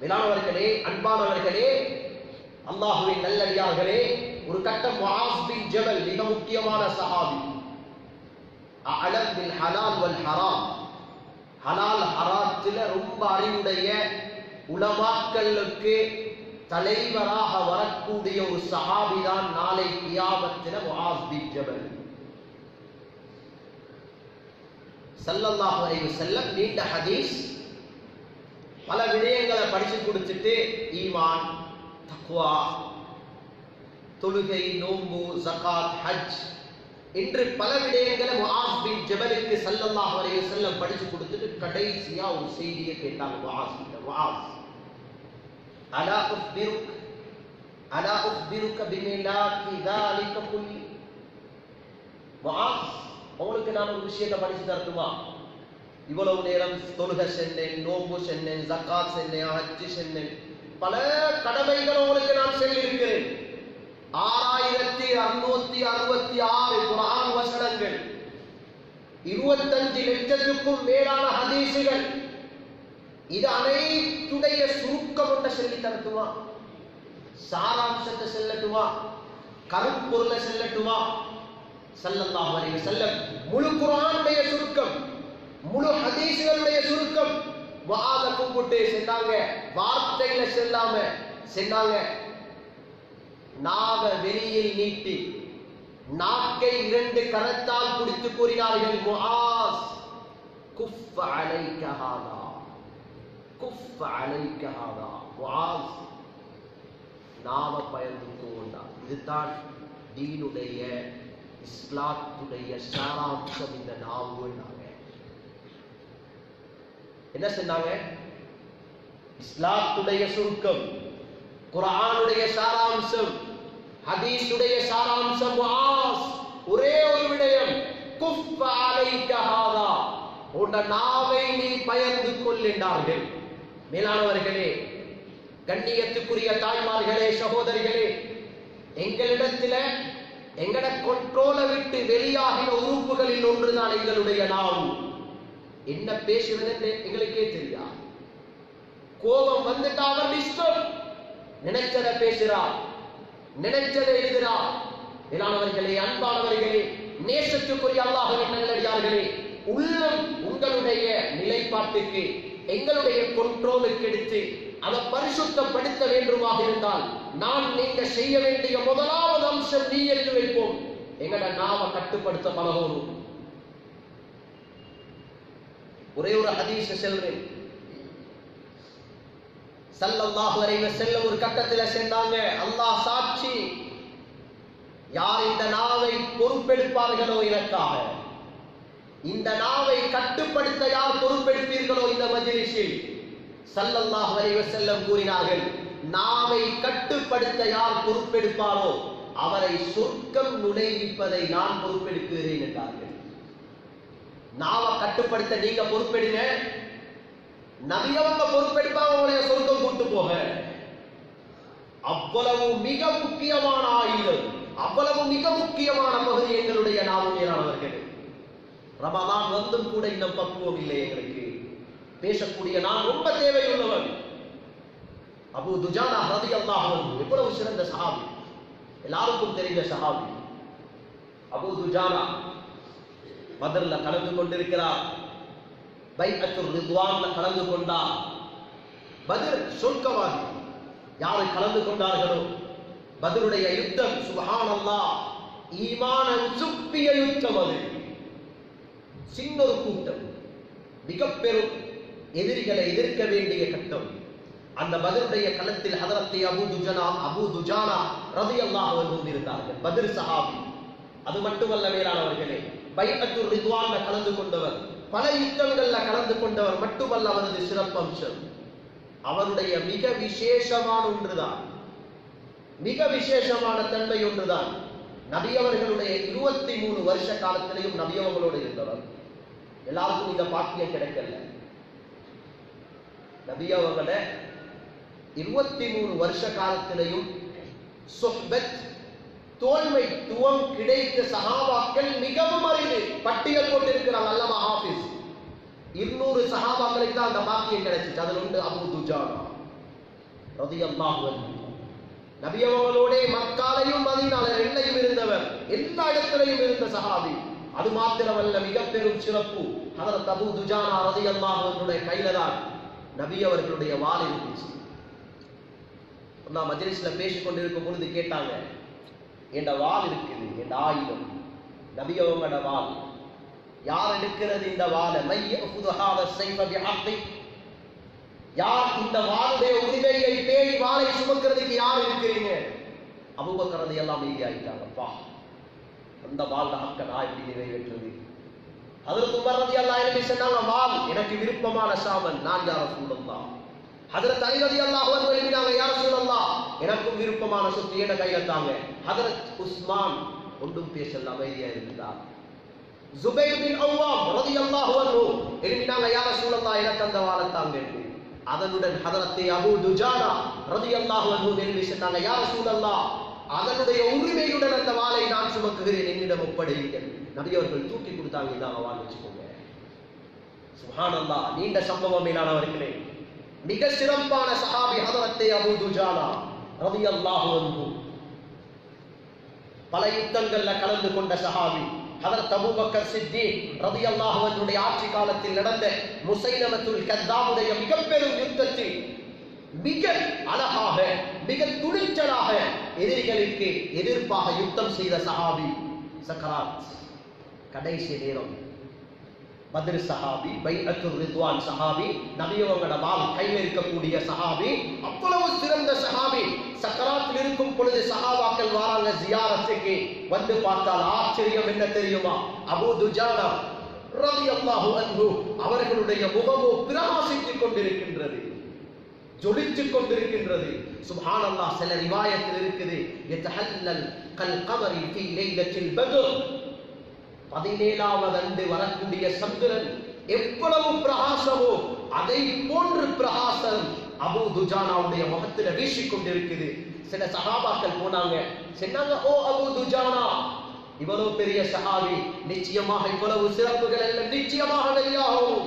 மேலானவர்களே அன்பானவர்களே அல்லாஹுவின் நல்லடியார்களே ஒரு கட்டம் முஆஸ் பின் ஜபல் மிக முக்கியமான சஹாபி. அலம் பின் ஹலால் வல் ஹராம். ஹலால் ஹராத்தில் ரொம்ப அறிவுடைய உலமாக்களுக்கு தலைவராக வரக்கூடிய ஒரு சஹாபி தான் நாளை கியாமத்தில் முஆஸ் பின் ஜபல். சல்லல்லாஹு அலைஹி வஸல்லம் நீண்ட ஹதீஸ். பல விடயங்களை படிச்சு கொடுத்துட்டு ஈவான் தக்குவா தொழுகை நோம்பு ஜகாத் ஹஜ் என்று பல விடயங்களை முஹாஸ் பின் ஜபலுக்கு சல்லல்லாஹு அலைஹி வஸல்லம் படிச்சு கொடுத்துட்டு கடைசியா ஒரு செய்தியை கேட்டாங்க முஹாஸ் கிட்ட முஹாஸ் அலா உஃபிருக் அலா உஃபிருக்க பிமிலாக்கி தாலிக குல்லி. முஹாஸ் உங்களுக்கு நான் ஒரு விஷயத்தை படிச்சு தரட்டுமா? இவ்வளவு நேரம் தொழுக சென்றேன் நோம்பு சென்றேன் ஜக்காத் சென்றேன் அச்சு சென்றேன். பல கடமைகள் உங்களுக்கு நான் சொல்லியிருக்கிறேன் ஆறாயிரத்தி அறுநூத்தி அறுபத்தி ஆறு குரான் வசனங்கள் இருபத்தஞ்சு லட்சத்துக்கும் மேலான ஹதீசுகள். இது அனைத்துடைய சுருக்கம் ஒன்றை சொல்லி தரட்டுமா சாராம்சத்தை செல்லட்டுமா? கருப்பொருளை செல்லட்டுமா? ஸல்லல்லாஹு அலைஹி முழு குரானுடைய சுருக்கம். முழு ஹதீசுகளுடைய சுருக்கம். வாத கும்பிட்டு சென்றாங்க. வார்த்தையில செல்லாம சென்னாங்க நாவ வெளியில் நீட்டி நாக்கை இரண்டு கரத்தால் பிடித்து கூறினார்கள் முஹாஸ் குஃப் அலைக ஹாதா குஃப் அலைக்கஹாதா ஹாதா முஆஸ் நாம பயந்து கொண்டார் இதுதான் தீனுடைய இஸ்லாத்துடைய சாராம்சம் இந்த நாவுன்னாங்க என்ன சொன்னாங்க? இஸ்லாத்துடைய சுருக்கம் குரானுடைய சாராம்சம் ஹதீஸுடைய சாராம்சம் ஒரே ஒரு விடயம் குஃப் அலைக உன்ன நாவை நீ பயந்து கொள் என்றார்கள் மேலானவர்களே கண்ணியத்துக்குரிய தாய்மார்களே சகோதரிகளே எங்களிடத்தில் எங்கட கொண்ட்ரோலை விட்டு வெளியாகின உறுப்புகளில் ஒன்றுதான் எங்களுடைய நாவு. என்ன பேசுவது என்று எங்களுக்கே தெரியாது கோபம் வந்துட்டா அவர் இஷ்டம் நினைச்சத பேசுறார் நினைச்சதை எழுதுறார் மேலானவர்களே அன்பானவர்களே நேசத்துக்குரிய அல்லாஹுவின் நல்லடியார்களே உள்ளம் உங்களுடைய நிலைப்பாட்டுக்கு எங்களுடைய கொண்ட்ரோலுக்கு எடுத்து அதை பரிசுத்தப்படுத்த வேண்டுமாக இருந்தால் நான் நீங்க செய்ய வேண்டிய முதலாவது அம்சம் நீ என்று வைப்போம். எங்கட நாம கட்டுப்படுத்த பழகணும் ஒரே ஒரு ஹதீஸ செல்றேன். சல்லல்லாஹு அலைஹி வஸல்லம் ஒரு கட்டத்துல சேர்ந்தாங்க. அல்லாஹ் சாட்சி. யார் இந்த நாவை பொறுப்பெடுப்பார்களோ எனக்காக. இந்த நாவை கட்டுப்படுத்த யார் பொறுப்பெடுப்பீர்களோ இந்த மஜ்லிஸில் சல்லல்லாஹு அலைஹி வஸல்லம் கூறினார்கள் நாவை கட்டுப்படுத்த யார் பொறுப்பெடுப்பாரோ அவரை சொர்க்கம் நுழைவிப்பதை நான் பொறுப்பெடுக்கிறேன் என்றார்கள். நாவை கட்டுப்படுத்த நீங்க பொறுப்பெடுங்க. நபியவங்க பொறுப்பெடுப்பாங்க உடைய சொர்க்கம் கூட்டு போக. அவ்வளவு மிக முக்கியமான ஆயுதம் அவ்வளவு மிக முக்கியமான பகுதி எங்களுடைய நாவுமையானவர்கள் ரமதான் வந்தும் கூட இன்னும் பக்குவம் இல்லை எங்களுக்கு. பேசக்கூடிய நான் ரொம்ப தேவையுள்ளவன். அபு துஜானா ரதி அல்லாஹும் எவ்வளவு சிறந்த சஹாபி. எல்லாருக்கும் தெரிந்த சஹாபி. அபு துஜானா பதர்ல கலந்து கொண்டிருக்கிறார். பைஅத்துர் ரிதுவான்ல கலந்து கொண்டார். பதில் சொர்க்கவாதி. யாரை கலந்து கொண்டார்களோ? பதிலுடைய யுத்தம் சுபஹானல்லாஹ் ஈமான சுப்பிய யுத்தம் அது. சின்னொரு கூட்டம். மிகப்பெரும் எதிரிகளை எதிர்க்க வேண்டிய கட்டம். அந்த பதிலுடைய களத்தில் ஹதரத்தை அபு துஜனா அபு துஜானா ரதி அல்லாஹ் இருந்தார்கள் பதில் சஹாபி. அது மட்டுமல்ல மேலானவர்களே. பைஅத்துர் ரிதுவான்ல கலந்து கொண்டவர். பல யுத்தங்கள்ல கலந்து கொண்டவர் மட்டுமல்ல அவரது சிறப்பம்சம். அவருடைய மிக விசேஷமான ஒன்றுதான். மிக விசேஷமான தன்மை ஒன்றுதான். நபியவர்களுடைய இருபத்தி மூணு வருஷ காலத்திலையும் நபியவர்களோடு இருந்தவர். எல்லாருக்கும் இந்த பாக்கியம் கிடைக்கல. நபியவர்களை இருபத்தி மூணு வருஷ காலத்திலையும் சொஹ்பத் தோல்மை துவம் கிடைத்த சஹாபாக்கள் மிகவும் அரிது. பட்டியல் போட்டிருக்கிறார் அல்லமா ஹாஃபிஸ் இருநூறு சஹாபாக்களுக்கு தான் அந்த பாக்கியம் கிடைச்சிச்சு. அதில் உண்டு அபு துஜானா. ரதியல்லாஹு அன்ஹு. மக்காலையும் மதீனால ரெண்டையும் இருந்தவர். எல்லா இடத்திலையும் இருந்த சஹாபி அது மாத்திரமல்ல மிக பெரும் சிறப்பு. அதர் தபு துஜானா ரலியல்லாஹு அன்ஹுடைய கையில தான் நபி அவர்களுடைய வால் இருந்துச்சு. நான் மஜ்லிஸ்ல பேசிக்கொண்டிருக்கும் பொழுது கேட்டாங்க என்ற வாள் இருக்குது என் ஆயுதம். நபி வால். வாள் யார் எடுக்கிறது இந்த வாளை? மைய புதுஹாத செய்வ பிஹத்தி யார் இந்த வாளுடைய உரிமையை தேடி வாளை சுமக்கிறதுக்கு யார் இருக்கிறீங்க? அபூபக்கரது எல்லாம் மீதியாயிட்டாங்கப்பா அந்த வால் ஹக்க நான் எப்படி நிறைவேற்றுவது? அதற்கு உமர்றது அல்லா எழுதி சொன்னாங்க வாள் எனக்கு விருப்பமான சாமன் நான் யார சூழல்லாம் தான் அலி ரதி அல்லாஹ் அவர்கள் எழுதினாங்க யார் சூழல்லாம் எனக்கும் விருப்பமான சொத்து என கையில தாங்க? ஹதரத் உஸ்மான் ஒன்றும் பேசல அமைதியா இருந்தார். ஜுபைர் பின் அவ்வாம் ரலியல்லாஹு அன்ஹு எழுப்பினாங்க யா ரசூலல்லாஹ் எனக்கு அந்த வாளை தாங்க. அதனுடன் ஹதரத்தை அபூ துஜானா ரலியல்லாஹு அன்ஹு எழுதி சொன்னாங்க யா ரசூலல்லாஹ் அதனுடைய உரிமையுடன் அந்த வாளை நான் சுமக்குகிறேன் என்னிடம் ஒப்படையுங்கள். நபி அவர்கள் தூக்கி கொடுத்தாங்க இதாங்க வாள் வச்சுக்கோங்க. சுப்ஹானல்லாஹ் நீண்ட சம்பவம் மேலானவர்களே. மிக சிறப்பான சஹாபி ஹதரத்தை அபூ துஜானா ரலியல்லாஹு அன்பு பல யுத்தங்கள்ல கலந்து கொண்ட சஹாபி ஹதரத் அபூபக்கர் சித்தி ரலியல்லாஹு அல்லாஹுவனுடைய ஆட்சி காலத்தில் நடந்த முசைலமத்துல் கத்தாவுடைய மிக பெரும் யுத்தத்தில் மிக அழகாக மிக துணிச்சலாக எதிரிகளுக்கு எதிர்ப்பாக யுத்தம் செய்த சஹாபி சக்கராத். கடைசி நேரம். பத்ர் சஹாபி பைஅத்துர் ரித்வான் சஹாபி நபியவங்களோட வாழ் கையில் இருக்கக்கூடிய சஹாபி அவ்வளவு சிறந்த இருக்கும் பொழுது சஹாபாக்கள் வராங்க ஜியாரத்துக்கு. வந்து பார்த்தால் ஆச்சரியம் என்ன தெரியுமா? அபூ துஜானா ரலியல்லாஹு அன்பு அவர்களுடைய முகமோ பிரகாசித்துக் கொண்டிருக்கின்றது. ஜொலித்துக் கொண்டிருக்கின்றது. சுப்ஹானல்லாஹ் சில ரிவாயத்தில் இருக்குது. எத்தஹல்லல் கல் கமரி தீ லைலத்தில் பத்ர். பதினேழாவது அன்று வரக்கூடிய சந்திரன் எவ்வளவு பிரகாசமோ அதை போன்று பிரகாசம் அபு துஜானாவுடைய முகத்தில் வீசிக் கொண்டிருக்குது. சில சகாபாக்கள் போனாங்க. சொன்னாங்க ஓ அபு துஜானா இவ்வளவு பெரிய சஹாபி நிச்சயமாக இவ்வளவு சிறப்புகள் எல்லாம் நிச்சயமாக வெளியாகும்.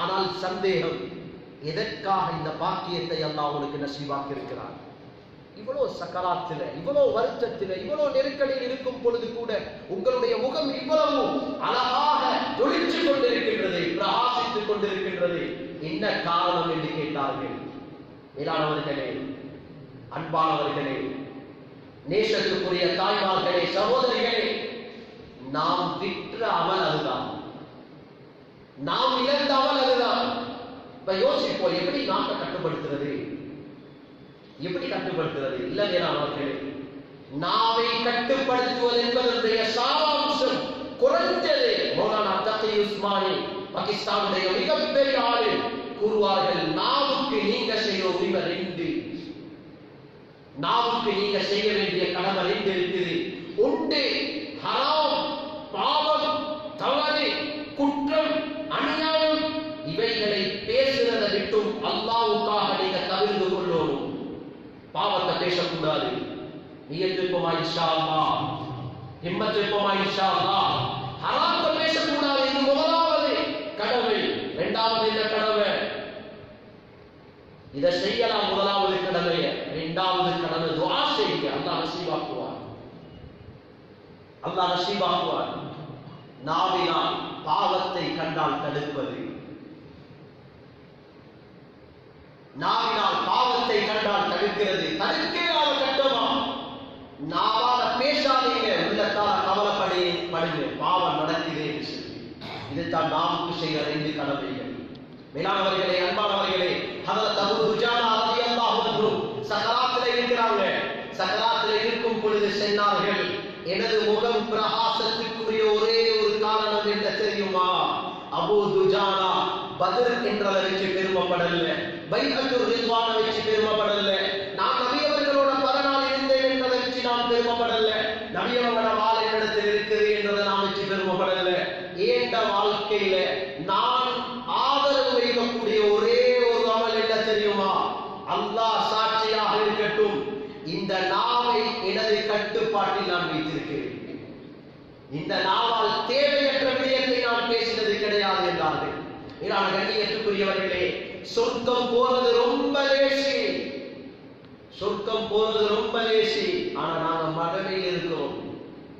ஆனால் சந்தேகம் எதற்காக இந்த பாக்கியத்தை எல்லாம் உனக்கு நசீவாக்கி இருக்கிறான் இவ்வளோ சக்கராத்துல இவ்வளோ வருத்தத்துல இவ்வளோ நெருக்கடியில் இருக்கும் பொழுது கூட உங்களுடைய முகம் இவ்வளவு அழகாக தொழிற்சி கொண்டிருக்கின்றது பிரகாசித்துக் கொண்டிருக்கின்றது. என்ன காரணம் என்று கேட்டார்கள்? மேலானவர்களே அன்பானவர்களே நேசத்துக்குரிய தாய்மார்களே சகோதரிகளே நாம் விற்ற அமல் அதுதான். நாம் இழந்த அமல் அதுதான். இப்ப யோசிப்போம் எப்படி நாட்டை கட்டுப்படுத்துறது? எப்படி கட்டுப்படுத்துறது? இல்ல அவர்களே நாவை கட்டுப்படுத்துவது என்பதனுடைய சாராம்சம் குறைந்தது. மௌலானா தத்தை உஸ்மானி பாகிஸ்தானுடைய மிகப்பெரிய ஆளு கூறுவார்கள் நாவுக்கு நீங்க செய்ய உரிமை நாவுக்கு நீங்க செய்ய வேண்டிய கடமை ரெண்டு இருக்குது உண்டு ஹராம் பாவம் தவறு குற்றம் அநியாயம் இவைகளை பேசுறதை விட்டும் அல்லாவுக்காக நீங்க தவிர்த்து கொள்ளணும். பாவத்தை பேசக்கூடாது. நியத்திருப்போமா இன்ஷா அல்லாஹ் ஹிம்மத்திருப்போமா இன்ஷா அல்லாஹ் ஹராத்தை பேசக்கூடாது. இது முதலாவது கடவுள். இரண்டாவது இந்த கடவுள். இதை செய்யலாம் முதலாவது கடமை இரண்டாவது கடமை துவா செய்ய அல்லாஹ் நசீவாக்குவார். அல்லாஹ் நசீவாக்குவார். நாவினால் பாவத்தை கண்டால் தடுப்பது. நாவினால் பாவத்தை கண்டால் தடுக்கிறது. தடுக்கிறாத கட்டமா? நாவால பேசாதீங்க. உள்ளத்தால் கவலைப்படி படுங்க. பாவம் நடக்குதே இதுதான் நாவுக்கு செய்கிற ரெண்டு கடமைகள். மேலானவர்களே அன்பானவர்களே ஹதரத் அபு துஜானா ரலியல்லாஹு அன்ஹு சகராத்தில் இருக்கிறாங்க. சகராத்தில் இருக்கும் பொழுது சென்னார்கள். எனது முகம் பிரகாசத்துக்குரிய ஒரே ஒரு காரணம் என்ன தெரியுமா? அபு துஜானா பதில் என்றதை வச்சு பெருமைப்படல பைஹத்துர் ரித்வான வச்சு பெருமைப்படல நான் நபியவர்களோட பரநாள் இருந்தேன் என்றதை வச்சு நான் பெருமைப்படல நபியவங்களோட வாழை என்னிடத்தில் இருக்குது என்றதை நான் வச்சு பெருமைப்படல ஏண்ட வாழ்க்கையில நான் ஆதரவு வைக்கக்கூடிய ஒரே ஒரு அமல் என்ன தெரியுமா அல்லாஹ் சாட்சியாக இருக்கட்டும் இந்த நாவை எனது கட்டுப்பாட்டில் நான் வைத்திருக்கிறேன். இந்த நாவால் தேவையற்ற விடயத்தை நான் பேசினது கிடையாது என்றார்கள். இரான கண்ணியத்துக்குரியவர்களே சொர்க்கம் போறது ரொம்ப லேசி. சொர்க்கம் போறது ரொம்ப லேசி. ஆனா நாங்க மகனில் இருக்கிறோம்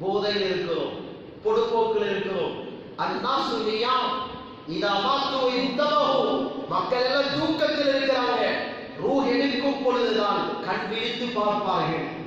போதையில் இருக்கிறோம் பொடுப்போக்கில் இருக்கிறோம். அண்ணா நியாம் இதா மாத்து மக்கள் எல்லாம் தூக்கத்தில் இருக்கிறாங்க. ரூஹ் எடுக்கும் பொழுதுதான் கண் விழித்து பார்ப்பார்கள்.